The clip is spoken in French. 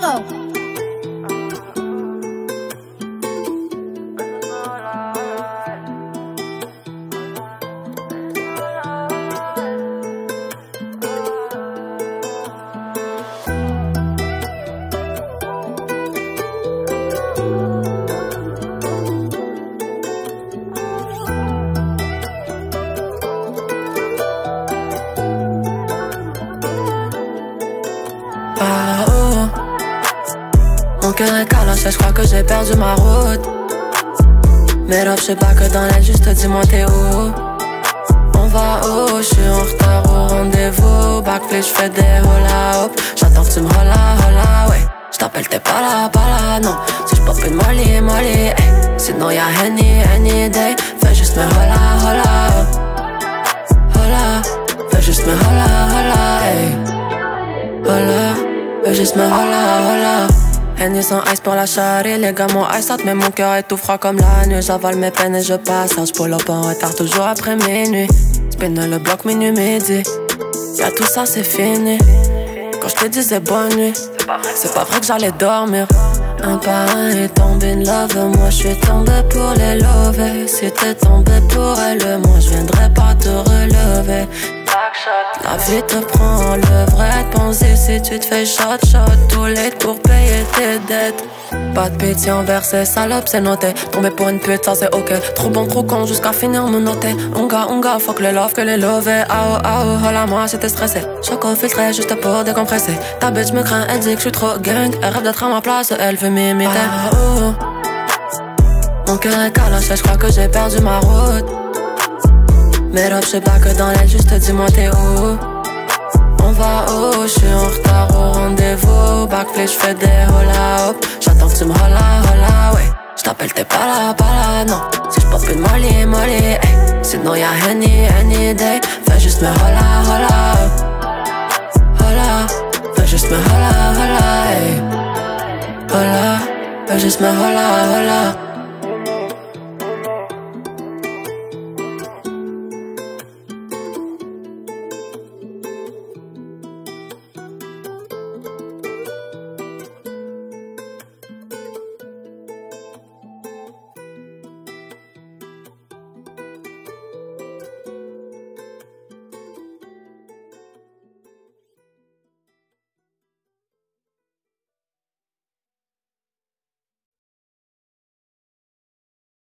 Bravo! Je crois que j'ai perdu ma route. Mais là, je pas que dans l'aile, juste dis-moi t'es où? On va où, je suis en retard au rendez-vous. Backflip, je des hola hop. J'attends que tu me hola hola, ouais. J't'appelle, t'es pas là, pas là, non. Si j'pop une molly, molly, hey. Sinon y'a Henny, any day. Fais juste me hola hola, oh. Fais juste me hola hola, hey. Hola, fais juste me hola hola. Henny sans ice pour la charrie, les gars mon ice out, mais mon cœur est tout froid comme la nuit. J'avale mes peines et je passe, pull up en retard toujours après minuit. Spin le bloc minuit midi, y'a tout ça c'est fini. Quand je te disais bonne nuit, c'est pas vrai que j'allais dormir. Un par un est tombé in love, moi je suis tombé pour les lover. Si t'es tombé pour elle, moi je viendrai pas te relever. La vie te prend le vrai si tu te fais shot shot tout l'aide pour payer tes dettes. Pas de pitié envers ces salopes, c'est noté. Tomber pour une pute, ça c'est ok. Trop bon, trop con, jusqu'à finir me noter. Onga, onga, fuck les love que les lovés. Ah oh, ah oh, hola, moi c'était stressé. Choco filtré juste pour décompresser. Ta bitch me craint, elle dit que je suis trop gang. Elle rêve d'être à ma place, elle veut m'imiter. Ah oh, mon cœur est calache, je crois que j'ai perdu ma route. Mais là, je sais pas que dans l'aile, juste dis-moi t'es où. On va je suis en retard au rendez-vous. Backflip, je fais des hola hop. J'attends que tu me hola hola, ouais. J't'appelle, t'es pas là, pas là, non. Si j'pop une molly, molly, hey. Sinon y'a any, any day. Fais juste me hola hola, hop. Hola, fais juste me hola hola, hey. Hola, fais juste me hola hola.